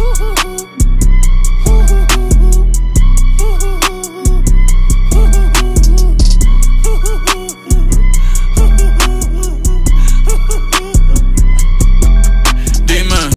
Ooh, ooh, ooh.